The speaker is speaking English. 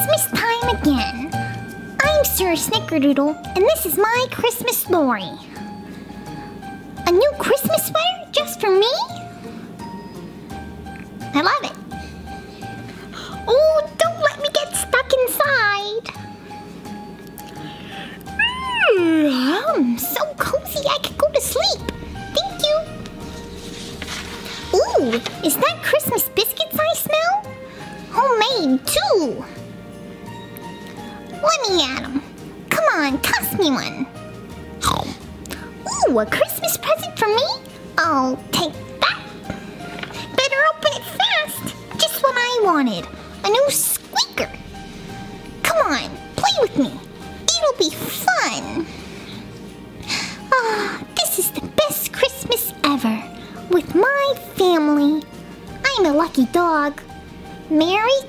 Christmas time again. I'm Sir Snickerdoodle, and this is my Christmas story. A new Christmas sweater just for me? I love it. Oh, don't let me get stuck inside. Mm, so cozy I could go to sleep. Thank you. Ooh, is that Christmas biscuits I smell? Homemade, too. Let me at 'em. Come on, toss me one. Ooh, a Christmas present for me? I'll take that. Better open it fast. Just what I wanted. A new squeaker. Come on, play with me. It'll be fun. Ah, this is the best Christmas ever. With my family. I'm a lucky dog. Merry